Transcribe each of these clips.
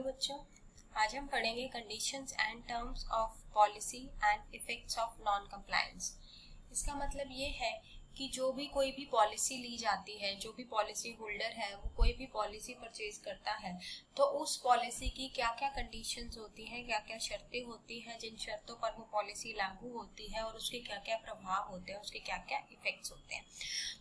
बच्चों, आज हम पढ़ेंगे conditions and terms of policy and effects of non compliance इसका मतलब ये है कि जो भी कोई भी पॉलिसी ली जाती है, जो भी पॉलिसी होल्डर है, वो कोई भी पॉलिसी परचेज करता है तो उस पॉलिसी की क्या क्या कंडीशंस होती हैं क्या क्या शर्तें होती हैं, जिन शर्तों पर वो पॉलिसी लागू होती है और उसके क्या क्या प्रभाव होते हैं, उसके क्या क्या इफेक्ट्स होते हैं।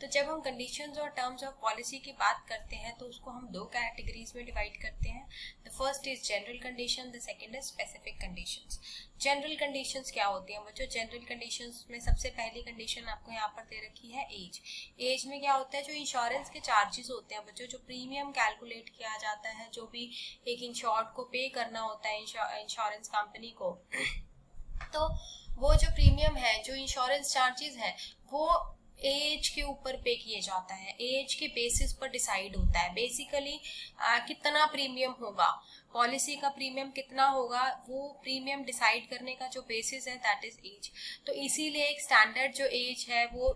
तो जब हम कंडीशन और टर्म्स ऑफ़ पॉलिसी की बात करते हैं तो उसको हम दो कैटेगरीज में डिवाइड करते हैं। The first is general condition the second is specific condition general condition क्या होती हैं बच्चों? जनरल कंडीशन में सबसे पहली कंडीशन आपको यहाँ पर दे रखी है एज एज में क्या होता है, जो इंश्योरेंस के चार्जेस होते हैं बच्चों, जो प्रीमियम कैलकुलेट किया जाता है, जो भी एक इंश्योर्ड को पे करना होता है इंश्योरेंस कंपनी को तो वो जो प्रीमियम है, जो इंश्योरेंस चार्जेस है, वो एज के ऊपर पे किए जाता है. एज के बेसिस पर डिसाइड होता है. बेसिकली कितना प्रीमियम होगा पॉलिसी का प्रीमियम कितना होगा, वो प्रीमियम डिसाइड करने का जो बेसिस है दैट इज़ एज तो इसीलिए एक स्टैंडर्ड जो एज है, वो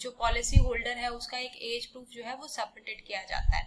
जो पॉलिसी होल्डर है, उसका एक एज प्रूफ जो है, वो सबमिटेड किया जाता है।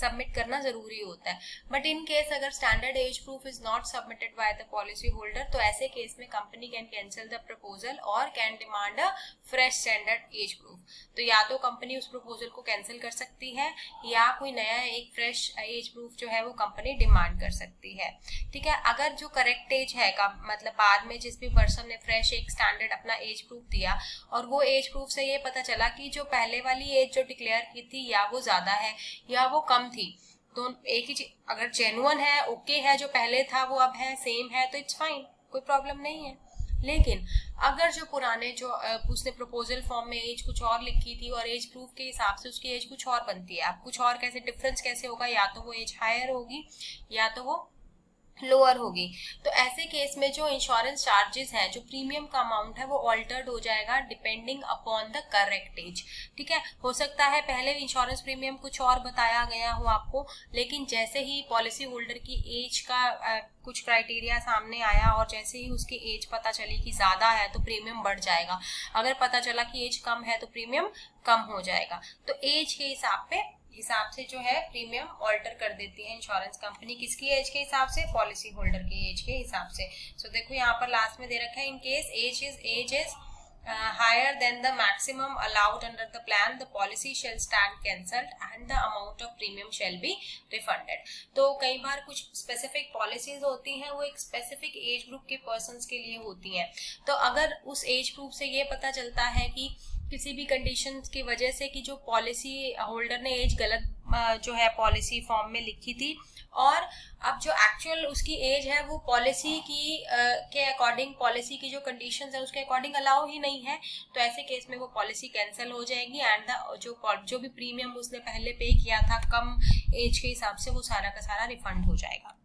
सबमिट करना ज़रूरी होता है। बट इन केस अगर standard age proof is not submitted by the policy holder तो ऐसे केस में company can cancel the proposal और can demand a fresh standard age proof तो या तो कंपनी उस प्रपोजल को कैंसिल कर सकती है, या कोई नया एक फ्रेश एज प्रूफ जो है वो कंपनी डिमांड कर सकती है। ठीक है, अगर जो करेक्ट एज है का मतलब बाद में जिस भी पर्सन ने फ्रेश एक स्टैंडर्ड अपना एज प्रूफ दिया, और वो एज प्रूफ से ये पता चला कि जो पहले वाली एज जो डिक्लेयर की थी, या वो ज़्यादा है, या वो कम थी तो एक ही अगर जेनुअन है ओके है, जो पहले था वो अब है सेम है तो इट्स फाइन कोई प्रॉब्लम नहीं है। लेकिन अगर जो पुराने जो उसने प्रपोजल फॉर्म में एज कुछ और लिखी थी और एज प्रूफ के हिसाब से उसकी एज कुछ और बनती है। अब कुछ और कैसे डिफरेंस कैसे होगा? या तो वो एज हायर होगी, या तो वो लोअर होगी। तो ऐसे केस में जो इंश्योरेंस चार्जेस हैं जो प्रीमियम का अमाउंट है वो ऑल्टर्ड हो जाएगा depending upon the correct age ठीक है? हो सकता है पहले इंश्योरेंस प्रीमियम कुछ और बताया गया हो आपको लेकिन जैसे ही पॉलिसी होल्डर की एज का आ, कुछ क्राइटेरिया सामने आया और जैसे ही उसकी एज पता चली कि ज़्यादा है तो प्रीमियम बढ़ जाएगा। अगर पता चला कि एज कम है तो प्रीमियम कम हो जाएगा। तो एज के हिसाब पे हिसाब से जो है प्रीमियम ऑल्टर कर देती है इंश्योरेंस कंपनी किसकी एज के हिसाब से? पॉलिसी होल्डर की एज के हिसाब से। सो so, देखो यहाँ पर लास्ट में दे रखा है in case age is age is higher than the maximum allowed under the plan the policy shall stand cancelled and the amount of premium shall be refunded तो कई बार कुछ specific policies होती हैं वो एक specific age group के persons के लिए होती हैं तो अगर उस age group से ये पता चलता है कि किसी भी कंडीशन की वजह से कि जो पॉलिसी होल्डर ने एज गलत जो है पॉलिसी फॉर्म में लिखी थी और अब जो एक्चुअल उसकी एज है वो पॉलिसी की आ, के अकॉर्डिंग पॉलिसी की जो कंडीशंस है उसके अकॉर्डिंग अलाउ ही नहीं है तो ऐसे केस में वो पॉलिसी कैंसिल हो जाएगी एंड जो जो भी प्रीमियम उसने पहले पे किया था कम एज के हिसाब से वो सारा का सारा रिफंड हो जाएगा।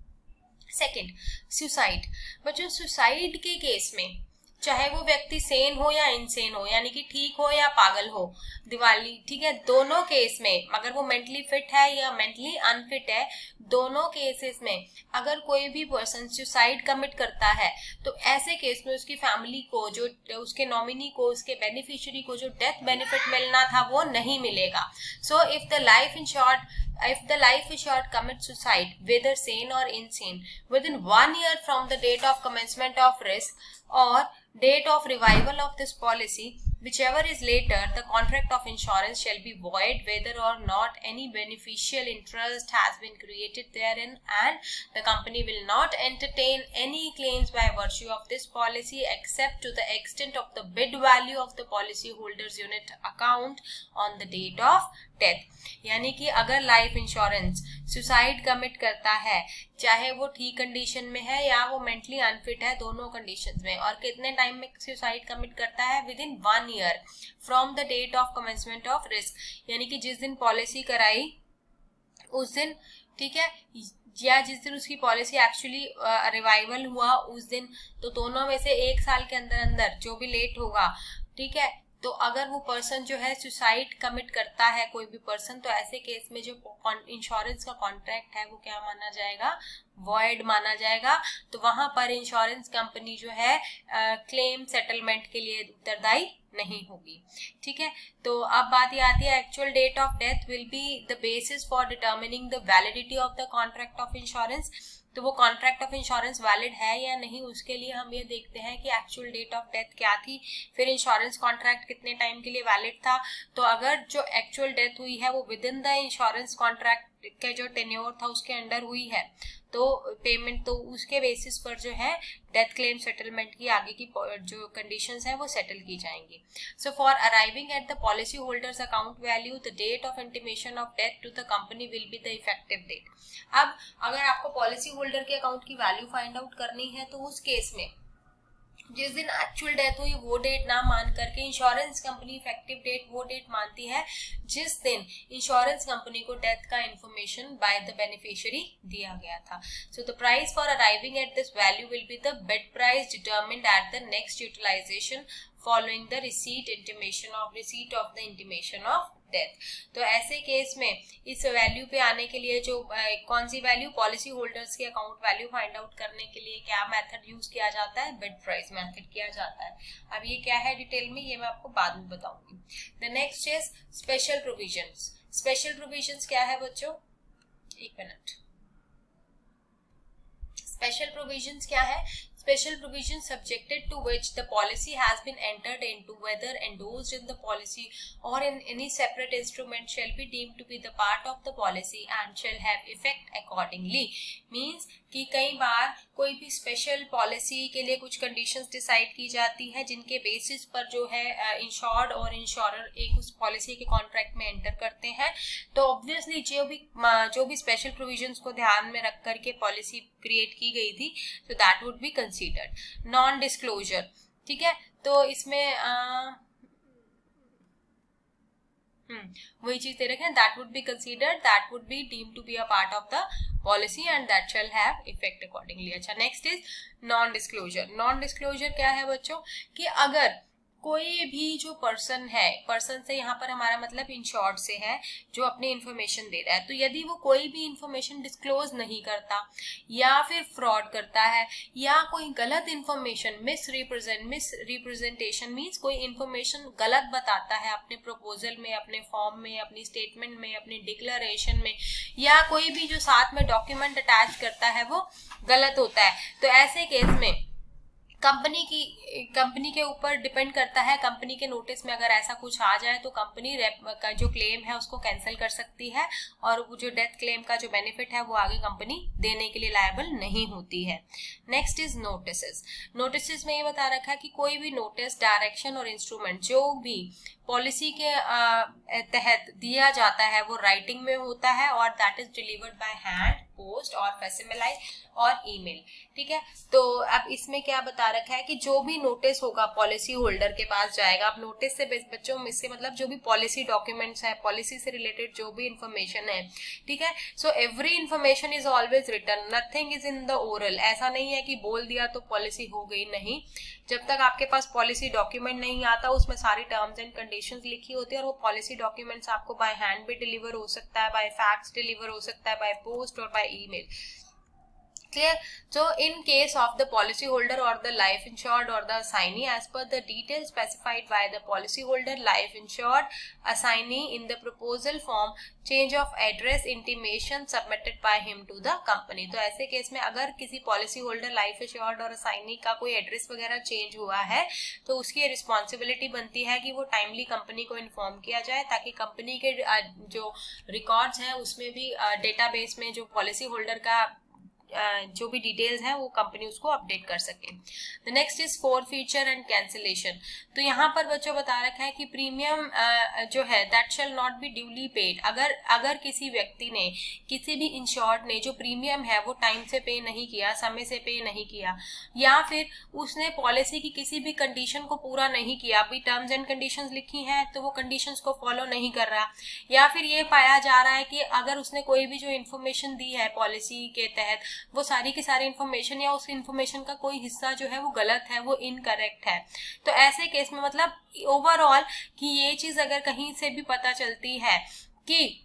सेकेंड सुसाइड बच्चों सुसाइड के केस में चाहे वो व्यक्ति सेन हो या इनसेन हो, यानी कि ठीक हो या पागल हो, दिवाली, ठीक है? दोनों केस में, अगर वो मेंटली फिट है या मेंटली अनफिट है, दोनों केसेस में अगर कोई भी पर्सन सुसाइड कमिट करता है तो ऐसे केस में उसकी फैमिली को जो, उसके नॉमिनी को, उसके बेनिफिशियरी को जो डेथ बेनिफिट मिलना था, वो नहीं मिलेगा। So if the life in short if the life assured commits suicide, whether sane or insane, within one year from the date of commencement of risk or date of revival of this policy, whichever is later, the contract of insurance shall be void whether or not any beneficial interest has been created therein and the company will not entertain any claims by virtue of this policy except to the extent of the bid value of the policy holders unit account on the date of death यानी कि अगर life insurance suicide commit करता है, चाहे वो ठीक condition में है या वो मेंटली अनफिट है, दोनों कंडीशन में। और कितने टाइम में सुसाइड कमिट करता है? Within one year from the date of commencement of risk यानी कि जिस दिन पॉलिसी कराई, उस दिन, ठीक है? या जिस दिन उसकी पॉलिसी एक्चुअली रिवाइवल हुआ, उस दिन तो दोनों में से एक साल के अंदर अंदर जो भी लेट होगा, ठीक है? तो अगर वो पर्सन जो है सुसाइड कमिट करता है कोई भी पर्सन तो ऐसे केस में जो इंश्योरेंस का कॉन्ट्रैक्ट है वो क्या माना जाएगा? वॉइड माना जाएगा। तो वहाँ पर इंश्योरेंस कंपनी जो है क्लेम uh, सेटलमेंट के लिए उत्तरदायी नहीं होगी। ठीक है? तो अब बात ये आती है actual date of death will be the basis for determining the validity of the contract of insurance तो वो कॉन्ट्रैक्ट ऑफ़ इंश्योरेंस वैलिड है या नहीं, उसके लिए हम ये देखते हैं कि एक्चुअल डेट ऑफ़ डेथ क्या थी, फिर इंश्योरेंस कॉन्ट्रैक्ट कितने टाइम के लिए वैलिड था। तो अगर जो एक्चुअल डेथ हुई है, वो within the insurance contract का जो टेन्योर था उसके अंडर हुई है। तो पेमेंट तो उसके बेसिस पर जो है डेथ क्लेम सेटलमेंट की आगे की जो कंडीशंस है, वो सेटल की जाएँगी। So for arriving at the policy holders account value the date of intimation of death to the company will be the effective date अब अगर आपको पॉलिसी होल्डर के अकाउंट की वैल्यू फाइंड आउट करनी है तो उस केस में जिस दिन एक्चुअल डेथ हुई, वो डेट ना मान करके इंश्योरेंस कंपनी इफ़ेक्टिव डेट वो डेट मानती है, जिस दिन इंश्योरेंस कंपनी को डेथ का इंफॉर्मेशन बाय द बेनिफिशियरी दिया गया था। So the price for arriving at this value will be the bid price determined at the next utilisation following the receipt intimation of receipt of the intimation of death तो ऐसे case में इस value पे आने के लिए जो कौन सी वैल्यू पॉलिसी होल्डर्स के अकाउंट वैल्यू फाइंड आउट करने के लिए क्या मेथड यूज़ किया जाता है? बेड प्राइस मेथड किया जाता है। अब ये क्या है डिटेल में? ये मैं आपको बाद में बताऊँगी। The next is special provision special provision क्या है बच्चों? एक मिनट स्पेशल प्रोविजंस क्या है? Special provision subjected to which the policy has been entered into whether endorsed in the policy or in any separate instrument shall be deemed to be the part of the policy and shall have effect accordingly means कि कई बार कोई भी special policy के लिए कुछ conditions decide की जाती है जिनके बेसिस पर जो है इंश्योर्ड और इंश्योरर एक उस पॉलिसी के कॉन्ट्रैक्ट में एंटर करते हैं तो ऑब्वियसली जो भी जो भी स्पेशल प्रोविजंस को ध्यान में रख करके पॉलिसी क्रिएट की गई थी तो that would be considered non disclosure ठीक है? तो इसमें Hmm. वही चीज़ दे रखे that would be considered that would be deem to be a part of the policy and that shall have effect accordingly अच्छा next is non disclosure non disclosure क्या है बच्चों? कि अगर कोई भी जो पर्सन है पर्सन से यहाँ पर हमारा मतलब इन शॉर्ट से है, जो अपनी इन्फॉर्मेशन दे रहा है। तो यदि वो कोई भी इन्फॉर्मेशन डिस्क्लोज नहीं करता, या फिर फ्रॉड करता है, या कोई गलत information misrepresent misrepresentation means कोई इन्फॉर्मेशन गलत बताता है अपने प्रपोजल में, अपने फॉर्म में, अपनी स्टेटमेंट में, अपनी डिक्लेरेशन में, या कोई भी जो साथ में डॉक्यूमेंट अटैच करता है, वो गलत होता है। तो ऐसे केस में कंपनी की, कंपनी के ऊपर डिपेंड करता है, कंपनी के नोटिस में अगर ऐसा कुछ आ जाए तो कंपनी का जो क्लेम है उसको कैंसिल कर सकती है और जो डेथ क्लेम का जो बेनिफिट है वो आगे कंपनी देने के लिए लायबल नहीं होती है। नेक्स्ट इज़ नोटिस नोटिस में ये बता रखा है कि कोई भी नोटिस डायरेक्शन और इंस्ट्रूमेंट जो भी पॉलिसी के तहत दिया जाता है, वो राइटिंग में होता है और that is delivered by hand post और फेसिमिलाई और ईमेल ठीक है? तो अब इसमें क्या बता रखा है कि जो भी नोटिस होगा पॉलिसी होल्डर के पास जाएगा, अब नोटिस से बच्चों, इससे मतलब जो भी पॉलिसी डॉक्यूमेंट्स है पॉलिसी से रिलेटेड जो भी इंफॉर्मेशन है, ठीक है? So every information is always written nothing is in the oral ऐसा नहीं है कि बोल दिया तो पॉलिसी हो गई नहीं। जब तक आपके पास पॉलिसी डॉक्यूमेंट नहीं आता, उसमें सारी टर्म्स एंड कंडीशंस लिखी होती है और वो पॉलिसी डॉक्यूमेंट्स आपको बाय हैंड भी डिलीवर हो सकता है बाय फैक्स डिलीवर हो सकता है बाय पोस्ट और by email clear so in case of the policy holder or the life insured or the assignee as per the details specified by the policy holder life insured assignee in the proposal form change of address intimation submitted by him to the company तो ऐसे case में अगर किसी policy holder life insured और assignee का कोई address वगैरह change हुआ है तो उसकी रिस्पॉन्सिबिलिटी बनती है कि वो टाइमली कंपनी को इन्फॉर्म किया जाए ताकि कंपनी के जो रिकॉर्ड्स हैं उसमें भी डेटाबेस में जो पॉलिसी होल्डर का जो भी डिटेल्स हैं, वो कंपनी उसको अपडेट कर सके। The next is forfeiture and cancellation तो यहाँ पर बच्चों बता रखा है कि प्रीमियम जो है that shall not be duly paid अगर अगर किसी व्यक्ति ने किसी भी इंश्योर्ड ने जो प्रीमियम है, वो टाइम से पे नहीं किया, समय से पे नहीं किया, या फिर उसने पॉलिसी की किसी भी कंडीशन को पूरा नहीं किया, अभी टर्म्स एंड कंडीशंस लिखी हैं तो वो कंडीशंस को फॉलो नहीं कर रहा, या फिर ये पाया जा रहा है कि अगर उसने कोई भी जो इन्फॉर्मेशन दी है पॉलिसी के तहत वो सारी की सारी इन्फॉर्मेशन या उस इन्फॉर्मेशन का कोई हिस्सा जो है वो गलत है, वो इनकरेक्ट है। तो ऐसे केस में मतलब ओवरऑल कि ये चीज़ अगर कहीं से भी पता चलती है कि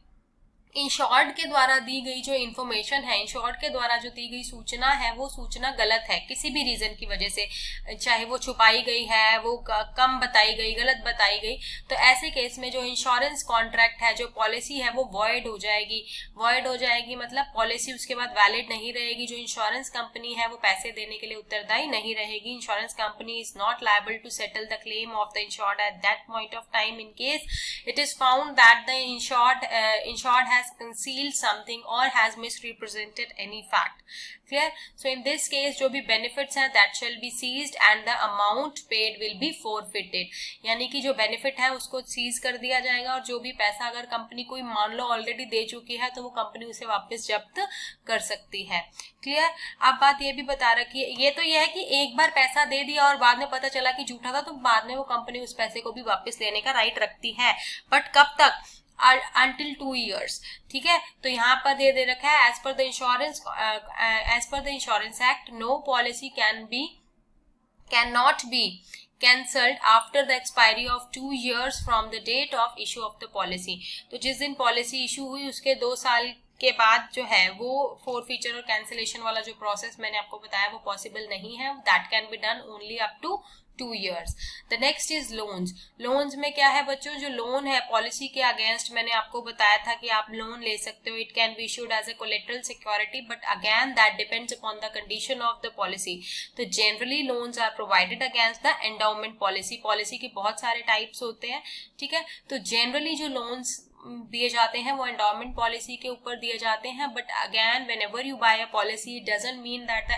इंश्योर्ड के द्वारा दी गई जो इन्फॉर्मेशन है, इंश्योर्ड के द्वारा जो दी गई सूचना है, वो सूचना गलत है। किसी भी रीजन की वजह से, चाहे वो छुपाई गई है, वो कम बताई गई, गलत बताई गई तो ऐसे केस में जो इंश्योरेंस कॉन्ट्रैक्ट है, जो पॉलिसी है, वो वॉइड हो जाएगी। वॉइड हो जाएगी मतलब पॉलिसी उसके बाद वैलिड नहीं रहेगी। जो इंश्योरेंस कंपनी है, वो पैसे देने के लिए उत्तरदायी नहीं रहेगी। Insurance company is not liable to settle the claim of the insured at that point of time in case it is found that the insured insured है has concealed something or has misrepresented any fact. Clear? So, in this case, जो भी benefits हैं, that shall be seized and the amount paid will be forfeited. यानी कि जो benefit है, उसको seize कर दिया जाएगा और जो भी पैसा अगर कंपनी कोई मान लो ऑलरेडी दे चुकी है तो वो कंपनी उसे वापस जब्त कर सकती है। क्लियर अब बात ये भी बता रखी है, ये तो ये है कि एक बार पैसा दे दिया और बाद में पता चला कि झूठा था तो बाद में वो कंपनी उस पैसे को भी वापस लेने का राइट रखती है। बट कब तक? अंटिल टू ईयर्स ठीक है? तो यहाँ पर दे दे रखा है as per the insurance as per the insurance act no policy can be can not be cancelled after the expiry of two years from the date of issue of the policy तो जिस दिन policy issue हुई, उसके दो साल के बाद जो है, वो फोर फीचर और कैंसिलेशन वाला जो प्रोसेस मैंने आपको बताया, वो पॉसिबल नहीं है। That can be done only up to two years the next is loans loans में क्या है बच्चों? जो लोन है पॉलिसी के अगेंस्ट मैंने आपको बताया था कि आप लोन ले सकते हो. It can be issued as a collateral security but again that depends upon the condition of the policy तो generally loans are provided against the endowment policy policy के बहुत सारे टाइप्स होते हैं, ठीक है? तो जनरली जो लोन्स दिए जाते हैं, वो एंडोमेंट पॉलिसी के ऊपर दिए जाते हैं but again whenever you buy a policy doesn't mean that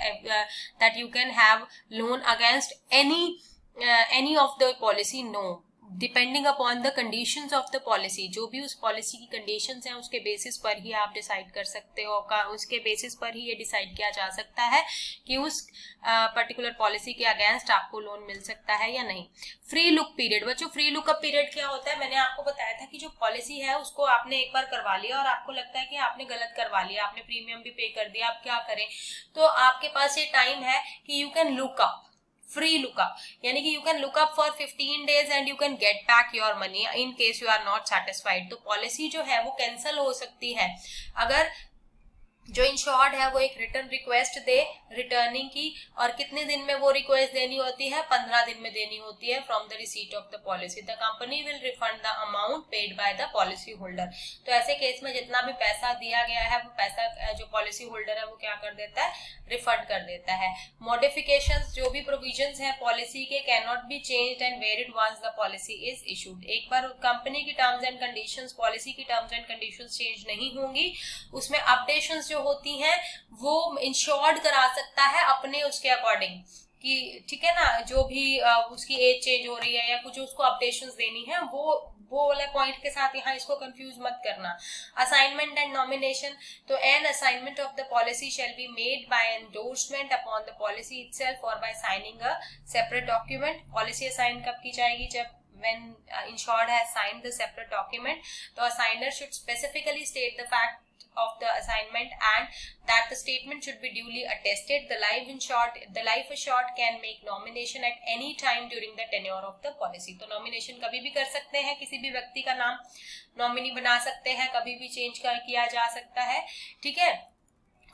that you can have loan against any any of the policy no depending upon the condition of the policy जो भी उस policy की condition हैं उसके basis पर ही आप decide कर सकते हो का उसके बेसिस पर ही ये डिसाइड किया जा सकता है कि उस पर्टिकुलर uh, पॉलिसी के अगेंस्ट आपको लोन मिल सकता है या नहीं। फ्री लुक पीरियड बच्चों फ्री लुक अप पीरियड क्या होता है? मैंने आपको बताया था कि जो पॉलिसी है उसको आपने एक बार करवा लिया और आपको लगता है कि आपने गलत करवा लिया आपने प्रीमियम भी पे कर दिया आप क्या करें? तो आपके पास ये टाइम है कि you can look up free lookup यानी कि you can lookup for 15 days and you can get back your money in case you are not satisfied तो पॉलिसी जो है वो कैंसिल हो सकती है। अगर जो इंश्योर्ड है, वो एक रिटर्न रिक्वेस्ट दे रिटर्निंग की, और कितने दिन में वो रिक्वेस्ट देनी होती है? पंद्रह दिन में देनी होती है from the receipt of the policy the company will refund the amount paid by the policy holder तो ऐसे केस में जितना भी पैसा दिया गया है, वो पैसा, जो पॉलिसी होल्डर है, वो क्या कर देता है? रिफंड कर देता है। मॉडिफिकेशन जो भी प्रोविज़न है पॉलिसी के can not be change and where it once the policy is issued एक बार कंपनी की टर्म्स एंड कंडीशन पॉलिसी की टर्म्स एंड कंडीशन चेंज नहीं होंगी, उसमें अपडेशन जो होती हैं वो इंश्योर्ड करा सकता है अपने उसके अकॉर्डिंग कि ठीक है ना जो भी उसकी एज चेंज हो रही है या कुछ उसको अपडेशन देनी है वो वो वाला पॉइंट के साथ यहाँ इसको कंफ्यूज मत करना। असाइनमेंट एंड नॉमिनेशन तो an assignment of the policy shall be made by endorsement upon the policy itself और by signing a separate document policy assign कब की जाएगी? जब when uh, insured has signed the separate document the assigner should specifically state the fact of the assignment and that the statement should be duly attested. The life insured, the life assured can make nomination at any time during the tenure of the policy. तो nomination कभी भी कर सकते हैं किसी भी व्यक्ति का नाम नॉमिनी बना सकते हैं कभी भी चेंज कर किया जा सकता है ठीक है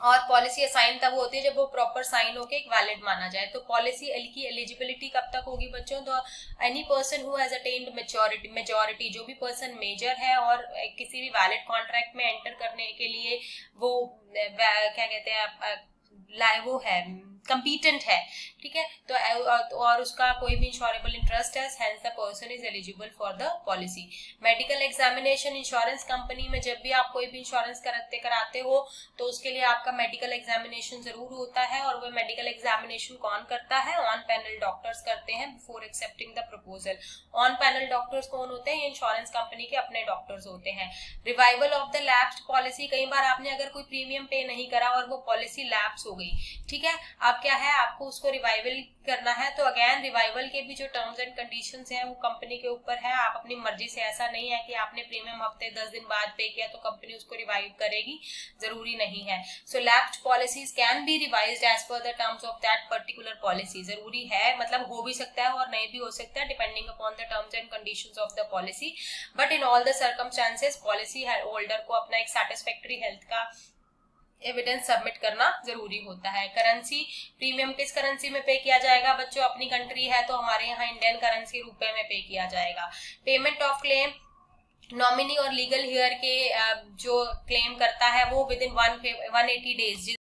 और पॉलिसी असाइन तब होती है जब वो प्रॉपर साइन होकर एक वैलिड माना जाए। तो पॉलिसी की एलिजिबिलिटी कब तक होगी बच्चों? तो any person who has attend maturity majority जो भी पर्सन मेजर है और किसी भी वैलिड कॉन्ट्रैक्ट में एंटर करने के लिए वो, क्या कहते हैं वो है। कंपीटेंट है, ठीक है? तो और उसका कोई भी इंश्योरेबल इंटरेस्ट है person is eligible for the policy medical examination insurance company में जब भी आप कोई भी इंश्योरेंस कराते कराते हो तो उसके लिए आपका मेडिकल एग्जामिनेशन ज़रूर होता है, और वो मेडिकल एग्जामिनेशन कौन करता है? ऑन पैनल डॉक्टर्स करते हैं before accepting the proposal on panel doctors कौन होते हैं? इंश्योरेंस कंपनी के अपने डॉक्टर्स होते हैं. Revival of the lapse policy कई बार आपने अगर कोई प्रीमियम पे नहीं करा और वो पॉलिसी लैप्स हो गई, ठीक है? अब क्या है, आपको उसको रिवाइवल करना है तो अगेन रिवाइवल के भी जो टर्म्स एंड कंडीशन हैं, वो कंपनी के ऊपर है। आप अपनी मर्ज़ी से ऐसा नहीं है कि आपने प्रीमियम हफ़्ते दस दिन बाद पे किया तो कंपनी उसको रिवाइव करेगी। ज़रूरी नहीं है। So lapsed policies can be revise as per the terms of that particular policy ज़रूरी है मतलब हो भी सकता है और नहीं भी हो सकता है depending upon the terms and condition of the policy but in all the circumstances policy holder को अपना एक सेटिस्फेक्ट्री हेल्थ का एविडेंस सबमिट करना ज़रूरी होता है। करेंसी प्रीमियम किस करेंसी में पे किया जाएगा? बच्चों, अपनी कंट्री है तो हमारे यहाँ इंडियन करेंसी रुपए में पे किया जाएगा। पेमेंट ऑफ़ क्लेम नॉमिनी और लीगल हेयर के जो क्लेम करता है वो within one one eighty days